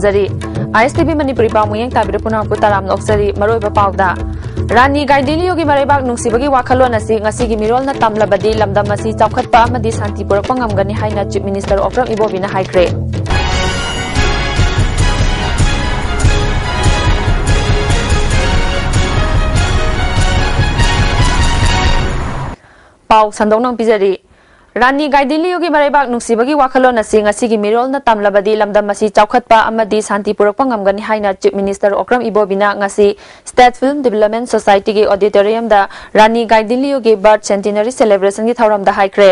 ꯊꯝꯖꯔꯤ I S T V Manipuri ꯄꯥꯎ ꯃꯌꯦꯡ ꯇꯥꯕꯤꯗ ꯄꯨꯝꯅꯃꯛꯄꯨ ꯇꯔꯥꯝ ꯅꯣꯛꯆꯔꯤ ꯃꯔꯨꯑꯣꯏꯕ ꯄꯥꯎꯗ ꯔꯥꯅꯤ ꯒꯥꯏꯗꯤꯂꯤꯌꯣꯒꯤ ꯃꯔꯩꯕꯥꯛ ꯅꯨꯡꯁꯤꯕꯒꯤ ꯋꯥꯈꯜꯂꯣꯟ ꯑꯁꯤ ꯉꯁꯤꯒꯤ ꯃꯤꯔꯣꯜꯅ ꯇꯝꯂꯕꯗꯤ ꯂꯝꯗꯝ ꯑꯁꯤ ꯆꯥꯎꯈꯠꯄ ꯑꯃꯗꯤ ꯁꯥꯟꯇꯤ ꯄꯨꯔꯛꯄ ꯉꯝꯒꯅꯤ ꯍꯥꯏꯅ ꯆꯤꯞ ꯃꯤꯅꯤꯁꯇꯔ ꯑꯣꯀ꯭ꯔꯝ ꯏꯕꯣꯕꯤꯅ ꯍꯥꯏꯈ꯭ꯔꯦ ꯄꯥꯎ ꯁꯟꯗꯣꯛꯅ ꯄꯤꯖꯔꯤ ꯔꯥꯅꯤ ꯒꯥꯏꯗꯤꯂꯤꯌꯣꯒꯤ ꯃꯔꯩꯕꯥꯛ ꯅꯨꯡꯁꯤꯕꯒꯤ ꯋꯥꯈꯜꯂꯣꯟ ꯑꯁꯤ ꯉꯁꯤꯒꯤ ꯃꯤꯔꯣꯜꯅ ꯇꯝꯂꯕꯗꯤ ꯂꯝꯗꯝ ꯑꯁꯤ ꯆꯥꯎꯈꯠꯄ ꯑꯃꯗꯤ ꯁꯥꯟꯇꯤ ꯄꯨꯔꯛꯄ ꯉꯝꯒꯅꯤ ꯍꯥꯏꯅ ꯆꯤꯞ ꯃꯤꯅꯤꯁꯇꯔ ꯑꯣꯀ꯭ꯔꯝ ꯏꯕꯣꯕꯤꯅ ꯉꯁꯤ ꯁ꯭ꯇꯦꯠ ꯐꯤꯜꯝ ꯗꯤꯚꯂꯞꯃꯦꯟ ꯁꯣꯁꯥꯏꯇꯤꯒꯤ ꯑꯣꯗꯤꯇꯣꯔꯤꯌꯝꯗ ꯔꯥꯅꯤ ꯒꯥꯏꯗꯤꯂꯤꯌꯣꯒꯤ ꯕꯔth ꯁꯦꯟꯇꯤꯅꯔꯤ ꯁꯦꯂꯦꯕ꯭ꯔꯦꯁꯟꯒꯤ ꯊꯧꯔꯝꯗ ꯍꯥꯏꯈ꯭ꯔꯦ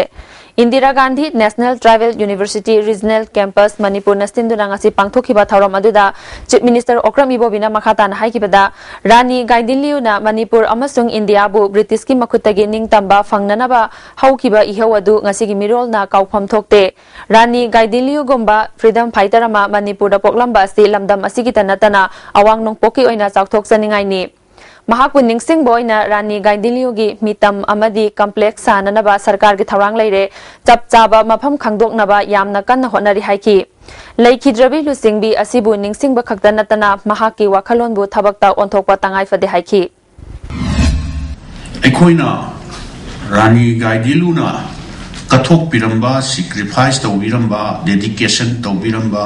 Indira Gandhi national tribal university regional campus Manipur ihau adu ngasi gi mirol na kaufam thokte rani gaidinliu gomba freedom fighter ama manipur da poklamba si lamdam asigi tanatana awang nong poki oina chakthok chaningai ni महाकु निंगसिंग बोइना रानी गाइदिलियोगी मितम अमदी complex साननबा सरकार की थौरांग लेरे चप चाबा मफम लेखिद्रबी लुसिंगबी असिबु निंगसिंग खक्ता नतना महाकी वाखलोनबु थबकता ओंथोकपा तंगाई फदे हाइकी अखोइना रानी गाइदिलुना कथोक पिरंबा सिक्रिफाइस तौबिरंबा डेडिकेशन तौबिरंबा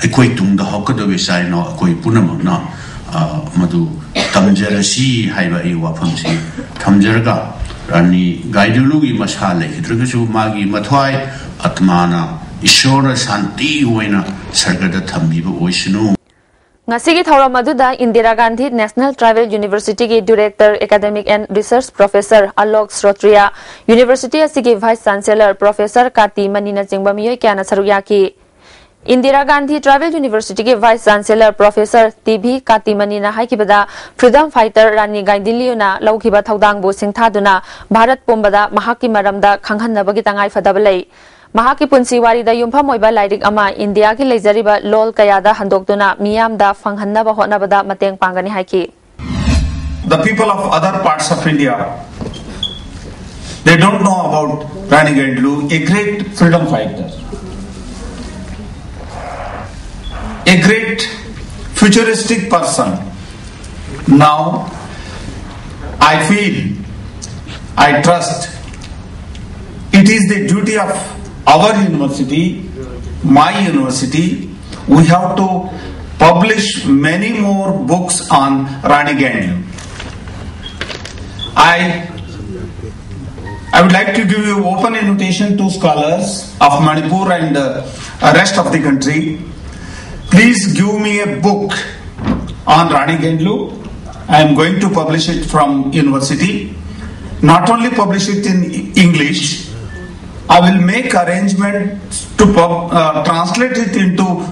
se ekoi tungda horkadobe sai no ekoi punamagna मधु तमजरसी हाइबा ए वाफमसी थमजरगा रानी गाइडुलुगी मसा लेखिद्रगसु मागी मथवाई आत्माना ईश्वर शांति होइना सरगद थम्बिबो ओइसनु ngasigi thoram aduda indira gandhi national tribal university ki director academic and research professor alok srotria university asigi vice chancellor professor kati manina chingba miyoi kyana saruya ki Indira Gandhi tribal university के vice chancellor professor TB Kattimani हाइकिबदा freedom fighter रानी गाइदिलियोना भारत पुंबदा महाकी मरमदा खंगहनबगी तंगाई फदब महाकी पुंसी वारीदा युमफम ओइबा lyric अमा India की लेजरिबा लोल कयादा हंदोक्तुना मियामदा फंगहनबा होनबदा मतेंग they don't know about Rani Gaidlu, a great freedom fighter. A great futuristic person. Now, I feel, I trust, it is the duty of our university, my university, we have to publish many more books on Rani Gandhi. I I would like to give you open invitation to scholars of Manipur and uh, rest of the country Please give me a book on Rani Gendlu. I am going to publish it from university. Not only publish it in English, I will make arrangements to pub, uh, translate it into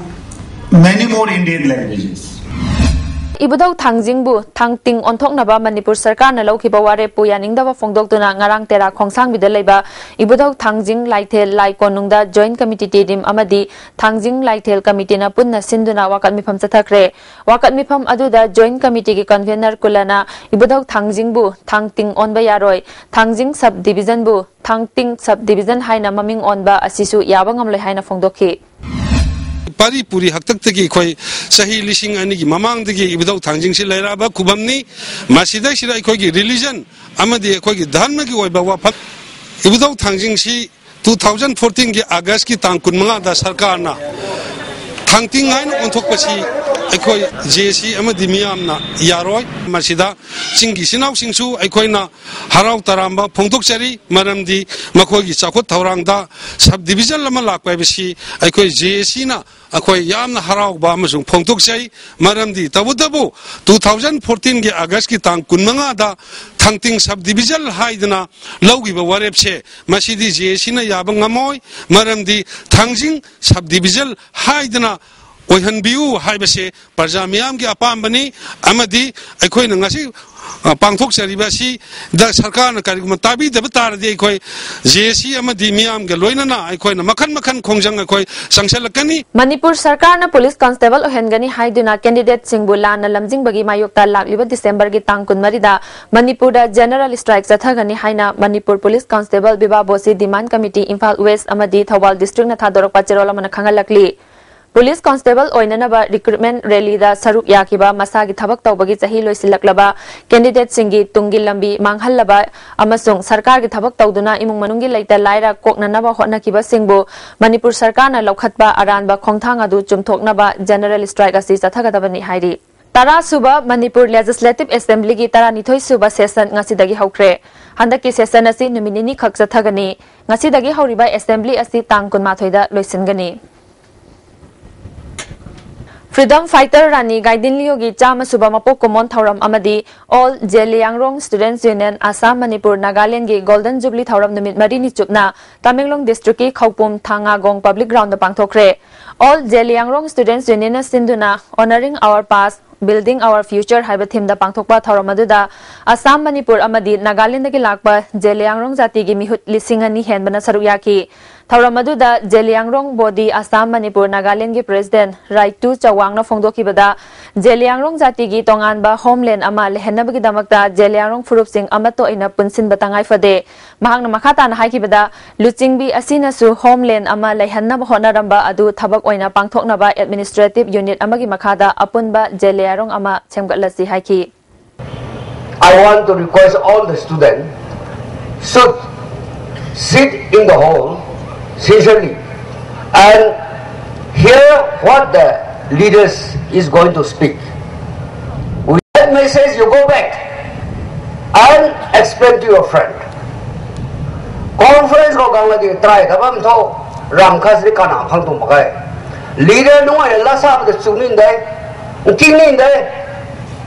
many more Indian languages. Onthoknaba manipur sarkar na lokhiba ware pu yaningdaba phongdoktuna ngarang tera khongsang bidal leiba ibudau thangjing laithel lai konungda joint committee team amadi thangjing laithel committee na punna sinduna wakat mifam chathakre wakat mifam aduda joint committee ki convener kulana ibudau thangjingbu thangting onba yaroi thangjing sub division bu thangting sub division haina maming onba asisu yabangam loi haina phongdokhi khoi sahi lising ani gi mamang dagi ibdau thangjing si laira ba kubamni masida sira khoi gi religion amadi khoi gi dharma gi oi ba wa phat ibdau thangjing si 2014 gi august ki tang kun manga da sarkar na thangting ngai no onthok pasi ꯑꯩꯈꯣꯏ ꯖꯦꯁꯤ ꯑꯃꯗꯤ ꯃꯤꯌꯥꯝꯅ ꯌꯥꯔꯣꯏ ꯃꯁꯤꯗ ꯆꯤꯡꯒꯤ ꯏꯆꯤꯟꯅꯥꯎꯁꯤꯡꯁꯨ ꯑꯩꯈꯣꯏꯅ ꯍꯔꯥꯎ ꯇꯔꯥꯝꯕ ꯐꯣꯡꯗꯣꯛꯆꯔꯤ ꯃꯔꯝꯗꯤ ꯃꯈꯣꯏꯒꯤ ꯆꯥꯎꯈꯠ ꯊꯧꯔꯥꯡꯗ ꯁꯕ ꯗꯤꯕꯤꯖꯟ ꯑꯃ ꯂꯥꯛꯄ ꯍꯥꯏꯕꯁꯤ ꯑꯩꯈꯣꯏ ꯖꯦꯁꯤꯅ ꯑꯩꯈꯣꯏ ꯌꯥꯝꯅ ꯍꯔꯥꯎꯕ ꯑꯃꯁꯨꯡ ꯐꯣꯡꯗꯣꯛꯆꯩ ꯃꯔꯝꯗꯤ ꯇꯧꯕꯇꯕꯨ ꯇꯨ ꯊꯥꯎꯖꯟ ꯐꯣꯔꯇꯤꯟꯒꯤ ꯑꯥꯒꯁꯀꯤ ꯇꯥꯡ ꯀꯨꯟꯃꯉꯥꯗ ꯊꯥꯡꯇꯤꯡ ꯁꯕ ꯗꯤꯕꯤꯖꯟ ꯍꯥꯏꯗꯅ ꯂꯧꯈꯤꯕ ꯋꯥꯔꯦꯞꯁꯦ ꯃꯁꯤꯗꯤ ꯖꯦꯁꯤꯅ ꯌꯥꯕ ꯉꯝꯃꯣꯏ ꯃꯔꯝꯗꯤ ꯊꯥꯡꯖꯤꯡ ꯁꯕ ꯗꯤꯕꯤꯖꯟ ꯍꯥꯏꯗꯅ ꯑꯣꯏꯍꯟꯕꯤꯌꯨ ꯍꯥꯏꯕꯁꯦ ꯄ꯭ꯔꯖꯥ ꯃꯤꯌꯥꯝꯒꯤ ꯑꯄꯥꯝꯕꯅꯤ ꯑꯃꯗꯤ ꯑꯩꯈꯣꯏꯅ ꯉꯁꯤ ꯄꯥꯡꯊꯣꯛꯆꯔꯤꯕ ꯑꯁꯤꯗ ꯁꯔꯀꯥꯔꯅ ꯀꯔꯤꯒꯨꯝꯕ ꯇꯥꯕꯤꯗꯕ ꯇꯥꯔꯗꯤ ꯑꯩꯈꯣꯏ ꯖꯦ ꯁꯤ ꯑꯃꯗꯤ ꯃꯤꯌꯥꯝꯒ ꯂꯣꯏꯅꯅ ꯑꯩꯈꯣꯏꯅ ꯃꯈꯟ ꯃꯈꯟ ꯈꯣꯡꯖꯪ ꯑꯩꯈꯣꯏ ꯆꯪꯁꯤꯜꯂꯛꯀꯅꯤ ꯃꯅꯤꯄꯨꯔ ꯁꯔꯀꯥꯔꯅ ꯄꯨꯂꯤꯁ ꯀꯟꯁꯇꯦꯕꯜ ꯑꯣꯏꯍꯟꯒꯅꯤ ꯍꯥꯏꯗꯨꯅ ꯀꯦꯟꯗꯤꯗꯦꯠꯁꯤꯡꯕꯨ ꯂꯥꯟꯅ ꯂꯝꯖꯤꯡꯕꯒꯤ ꯃꯥꯌꯣꯛꯇ ꯂꯥꯛꯂꯤꯕ ꯗꯤꯁꯦꯝꯕꯔꯒꯤ ꯇꯥꯡ ꯀꯨꯟꯃꯔꯤꯗ ꯃꯅꯤꯄꯨꯔꯗ ꯖꯦꯅꯔꯦꯜ ꯁ꯭ꯇ꯭ꯔꯥꯏꯛ ꯆꯠꯊꯒꯅꯤ ꯍꯥꯏꯅ ꯃꯅꯤꯄꯨꯔ ꯄꯨꯂꯤꯁ ꯀꯟꯁꯇꯦꯕꯜ ꯕꯤꯕꯥ ꯕꯣꯁꯤ ꯗꯤꯃꯥꯟ ꯀꯃꯤꯇꯤ ꯏꯝꯐꯥꯜ ꯋꯦꯁ ꯑꯃꯗꯤ ꯊꯧꯕꯥꯜ ꯗꯤꯁꯇ꯭ꯔꯤꯛꯅ ꯊꯥꯗꯣꯔꯛꯄ ꯆꯦꯔꯣꯜ ꯑꯃꯅ ꯈꯪꯍꯜꯂꯛꯂꯤ पुलिस कांस्टेबल ओइननबा रिक्रूटमेंट रैली दा सरुक याकिबा मसागी थबक तौबगी चही लोइसिलक्लबा कैंडिडेट सिंगी तुंगी लंबी मांगहल्लबा अमसुंग सरकार की थबक तौदुना इमुंग मनुंगी लैता लाइरा कोकननबा होटनकिबा सिंगबु मणिपुर सरकार ना लौखतबा अरानबा खोंथांग जनरल स्ट्राइक असि चथगदबनी हाइरी तरा सुबा मणिपुर लेजिस्लेटिव असेंबली की तरा निथोई सुबा सेशन ngasi हौख्रे हंदक की चथगनी ngasi dagi कुनमाथोइदा लोइसिनगनी फ्रीडम फाइटर रानी गाइडिन लियोगी चाम सुबा मपो कोमोन थौरम अमदी all Zeliangrong students union Assam Manipur Nagaland की गोल्डन जुबली थौरम निमित मरीनी चुपना तमेंगलोंग डिस्ट्रिक्ट की खौपुम थांगागोंग पब्लिक ग्राउंड पांगथोखरे all Zeliangrong students union सिंधुना honouring our past building our future, haiba da pangthokpa thoram aduda. Assam, manipur amadi, nagaland ki lakpa, jeliangrong jati gi mihut lising ani henbana saru mahangna makhata na haiki bada luchingbi asina su homeland ama lehenna ba honaramba adu thabak oina pangthokna ba administrative unit amagi makhada apunba jeliang yarong ama chemgatlasi haiki I want to request all the students should sit in the hall sincerely and hear what the leaders is going to speak. With that message, you go back and explain to your friend. Conference ko gang lagi try kabam to ram khasri kana phang tum bagai. Leader nungai la sa de sunin dai kini dai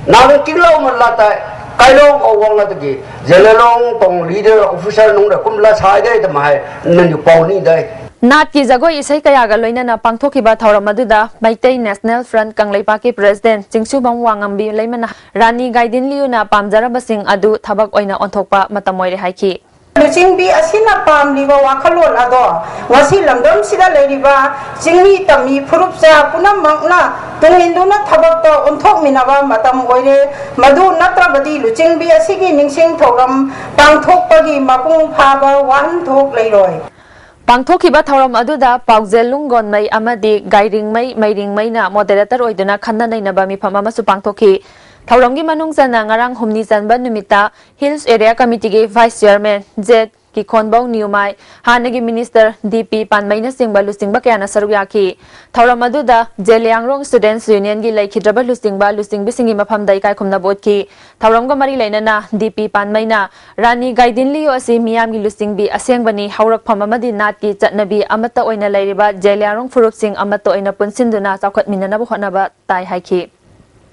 nang kilo malata kailong o wong la tagi jelelong tong leader official nung da kumla sai dai da mai nan yu pau ni dai नाट की जगो इसै कयागा लोइनना पांथोखिबा थौरम अदुदा Meitei national front कंगलेपा की president चिंगसुबम वांगम्बी Lemna रानी गाइदिन लियुना पामजरबसिंग अदु थबक ओइना ओंथोकपा मतम ओइरे हाइखी ꯂꯨꯆꯤꯡꯕꯤ ꯑꯁꯤꯅ ꯄꯥꯝꯂꯤꯕ ꯋꯥꯈꯜꯂꯣꯟ ꯑꯗꯣ ꯉꯁꯤ ꯂꯝꯗꯝꯁꯤꯗ ꯂꯩꯔꯤꯕ ꯆꯤꯡꯃꯤ ꯇꯝꯃꯤ ꯐꯨꯔꯨꯞꯆꯥ ꯄꯨꯝꯅꯃꯛꯅ ꯇꯨꯡꯏꯟꯗꯨꯅ ꯊꯕꯛꯇ ꯑꯣꯟꯊꯣꯛꯃꯤꯟꯅꯕ ꯃꯇꯝ ꯑꯣꯏꯔꯦ ꯃꯗꯨ ꯅꯠꯇ꯭ꯔꯕꯗꯤ ꯂꯨꯆꯤꯡꯕꯤ ꯑꯁꯤꯒꯤ ꯅꯤꯡꯁꯤꯡ ꯊꯧꯔꯝ ꯄꯥꯡꯊꯣꯛꯄꯒꯤ ꯃꯄꯨꯡ ꯐꯥꯕ ꯋꯥꯍꯟꯊꯣꯛ ꯂꯩꯔꯣꯏ ꯄꯥꯡꯊꯣꯛꯈꯤꯕ ꯊꯧꯔꯝ ꯑꯗꯨꯗ ꯄꯥꯎꯖꯦꯜ ꯂꯨꯡꯒꯣꯟꯃꯩ ꯑꯃꯗꯤ ꯒꯥꯏꯔꯤꯡꯃꯩ ꯃꯩꯔꯤꯡꯃꯩꯅ ꯃꯣꯗꯦꯔꯦꯇꯔ ꯑꯣꯏꯗꯨꯅ ꯈꯟꯅ ꯅꯩꯅꯕ ꯃꯤꯐꯝ ꯑꯃꯁꯨ ꯄꯥꯡꯊꯣꯛꯈꯤ ki khonbau niumai hanagi minister dp panmaina singba lusingba kyana saruk yaki thauram aduda jeliangrong students union gi laikhidraba lusingba lusing bisingi mafam dai kai khumna bot ki thauram ga mari lainana dp panmaina rani gaidin liyo asi miyam gi lusing bi asengbani haurak pham amadi nat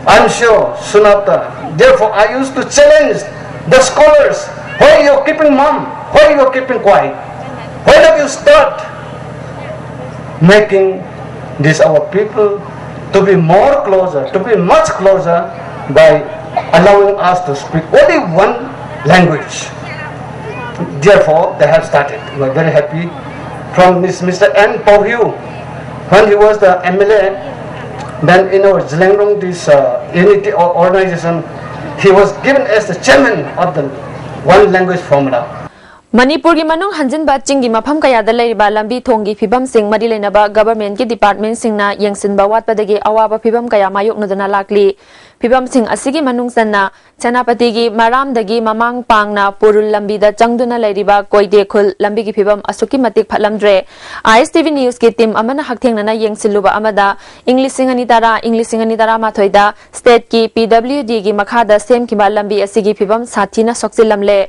unsure sunata. Therefore, I used to challenge the scholars. Why are you keeping mum? Why are you keeping quiet? When have you start making this our people to be more closer, to be much closer by allowing us to speak only one language? Therefore, they have started. We are very happy from this Mr. N. Pohyu when he was the MLA Then in our Zlengrong, this uh, unity organization, he was given as the chairman of the one language formula. Manipur की मनुंग हंजिनबा चिंगी मफम कयादा लेरिबा लंबी थोंगी फिबम मरी लेनबा government की department सिंगना यंगसिनबा वाटपदगी अवाबा फिबम कया मायोकनुदना लाकली फिबम सिंग असिगी सेनापति की मरामदगी ममांग पांगना पुरुल लंबीदा चंगदुना लेरिबा कोइदे खुल लंबी की फिबम असुकी मतिक फलमद्रे आईएसटीवी न्यूज़ की टीम अमना हकथेंगना यंगसिलुबा अमदा इंग्लिश सिंगनी तारा इंग्लिश सिंगनी तारा माथोइदा स्टेट की की मखादा सेम की लंबी असिगी फिबम साथीना सोक्सिलमले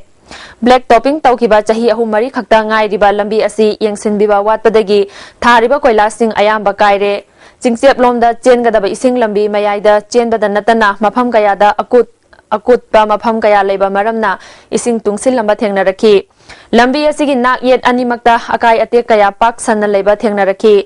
ब्लैक टॉपिंग तौखिबा चाही अहु मरी खक्ता ngairiba lambi asi yengsinbiba watpadagi thariba koilasing ayamba kaire चिंगसेप लोमदा चेनगदब इसिंग लंबी मयाइदा चेनबद नतना मफम कयादा अकुत अकुतपा मफम कया लेबा इसिंग लंबा asigi nak yet animakta akai ate kaya pak sanna leba thengna rakhi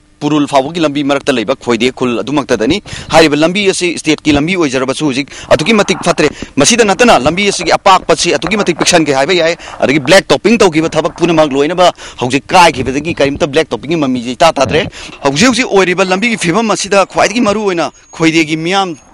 पुरुल फाउगी लंबी मरक्त लेब खोइदे खुल अदुमक्तदनी लंबी असी स्टेट की लंबी ओइजरबसु हुजिक अतुकी मतिक फतरे नतना लंबी असी की अपाक पछि अतुकी के हाइबा याय अदगी ब्लैक टॉपिंग तौगिबा थबक पुन मग लोइनबा खिबदगी करिमता ब्लैक टॉपिंग ममी जी ता तात्रे हौजि हौजि लंबी की फिबम मसीदा ख्वाइदगी मरु ओइना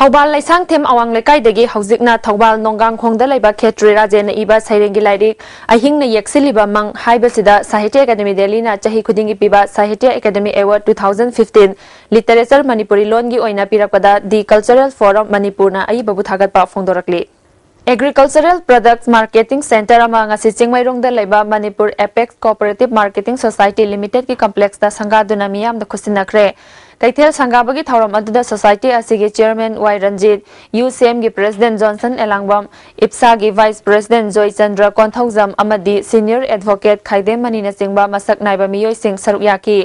थौबाल लाइसांग थेम अवांग लेकाइदगी हौजिकना थौबाल नोंगांग खोंगदा लेबा खेत्री राजेन इबा सैरेंगी लाइरिक अहिंग न येक्सिलिबा मंग साहित्य एकेडमी दिल्ली ना चाही खुदिंगी पिबा Sahitya academy award 2015 literature Manipuri loan की ओइना पिरकदा दि कल्चरल फोरम मणिपुर ना अई बबु थागतपा फोंदोरकली एग्रीकल्चरल प्रोडक्ट्स मार्केटिंग सेंटर अमा Chingmeirong Manipur apex cooperative marketing society limited की कम्प्लेक्स संगादुना मियाम खुसिनखरे कैथेल संगाबगी थौरम अदुदा सोसाइटी असिगे चेयरमैन वाई रंजीत यू की प्रेसिडेंट जॉनसन एलांगबम इप्सा की वाइस प्रेसिडेंट जोय चंद्र कोंथौजम अमदी सीनियर एडवोकेट खाइदेम मनीना मसक नाइबा मियोय सरुक याकी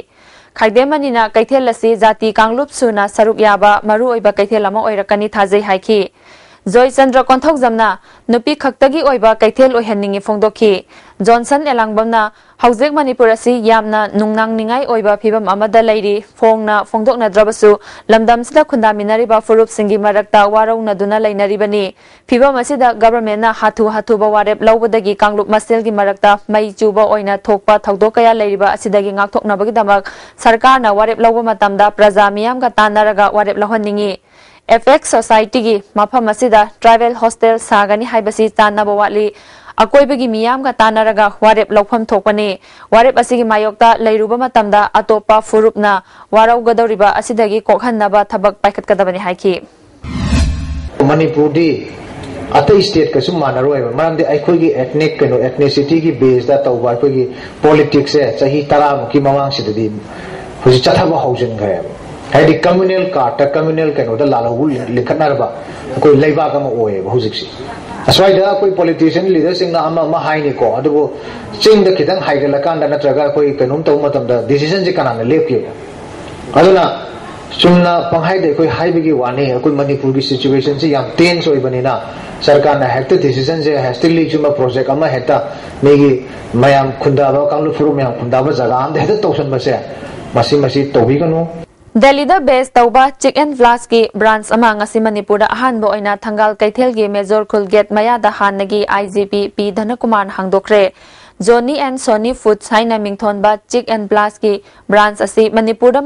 खाइदेम मनीना कैथेल असी जाति कांगलुप सुना सरुक याबा मरु ओइबा कैथेल अमा ओइरकनी जोय चंद्र कोंथौजमना नुपी खक्तगी ओइबा कैथेल ओइहन्निंगी फोंदोखी जॉनसन एलांगबमना हौजिक मणिपुर असि यामना नुंगनांग निंगाई ओइबा फिबम अमदा लैरी फोंगना फोंदोकनद्रबसु लमदमसिदा खुंदामिनरिबा फुरुप सिंगी मरकता वारौनदुना लैनरिबनी फिबम असिदा गवर्नमेंटना हाथु हाथुबा वारेप लौबदगी कांगलुप मसेलगी मरकता मई चुबा ओइना थोकपा थौदो कया लैरिबा असिदगी ngaktoknabagidamag sarkarna warep lawba matamda praja miyam FX society की मफम ट्राइबल हॉस्टल सागनी हाइबसी तानब वाली अकोइबगी मियाम का तानरगा वारेप लौफम थोपने वारेप असिगी मायोक्ता लैरुबा मतमदा अतोपा फुरुपना वारौगदौरिबा असिदगी कोखन्नबा थबक पाइखतकदबनी हाइखी मणिपुरदी अतई स्टेट कसु मानरोय मरमदे अखोइगी एथनिक कनो एथनिसिटी की बेस दा तौबा अखोइगी पॉलिटिक्स से चाही 30 मुकी है कम्युनल कार्ड कम्युनल कनो लालू लिखनरबा कोई लेबाक असवाद कोई पॉलिटिशियन लीडर सिंहको चिंग खितंग हाइगलकान नत्रगा कनोम तब डिसीज़न से कना लेपीब चुना पंहाइद कोई वानी कोई मनपुर की सिचुएशन से टेंस होइबनिना सरकार ने हेक्ट डिसीज़न से हेस्टिली चुमा प्रोजेक्ट हेक्टा मेगी मयाम खुंदाबा कांगलु फुरु मयाम खुंदाबा जगह आम हेक्ट तौसन बसे मसी मसी तौबिगनु दिल्लीद बेस तौब चिक एंड फ्लास की ब्रांच मणिपुर अहब थंगाल कैथेल की मेजोर खुल gate मयाद हानगी IGP P Dhanakumar हांगदोखरे Johnny and Soni foods है मिथोब चिक एंड ब्लास की ब्रांच असी मणिपुर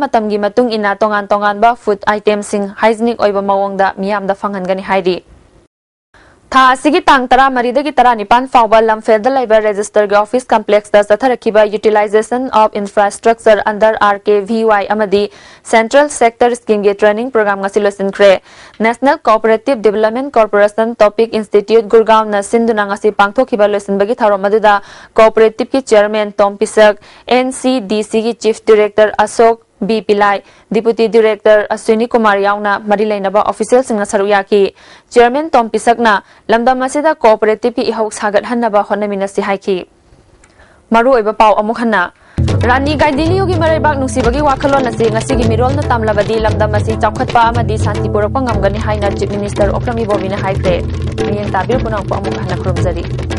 इना तोान तोान फूड आइटम हाइजनिक मौद मियाम फंगनगनी था असिगी रजिस्टर के office चथरखिबा utilization of infrastructure under R K अमदी central sector scheme के training programme losinkhre national cooperative development corporation topic institute Gurgaon पांगथोखिबा लोसिनबगी थारो मदुदा कोऑपरेटिव की चेयरमैन टॉम पिसक एनसीडीसी की chief director Ashok B Pillai deputy director Ashwini Kumar याउना मरी लेनबा official Singh सरुया की चेयरमैन टॉम पिसकना लमदम असिदा कोऑपरेटिव इहौ सागत हन्नबा होनमिनसि हाइकी मरु ओइबा पाउ अमुक हन्ना रानी गाइदिलियो की मरैबाक नुसिबगी वाखलोन असे ngasi मिरोल न तामलाबदी लमदम असी चौखतपा अमदी शांति पुरकपा ngamgani हाइना चीफ मिनिस्टर ओक्रमी बोबिना हाइक्रे मियंग ताबिर पुनांग अमुक हन्ना खुरमजरी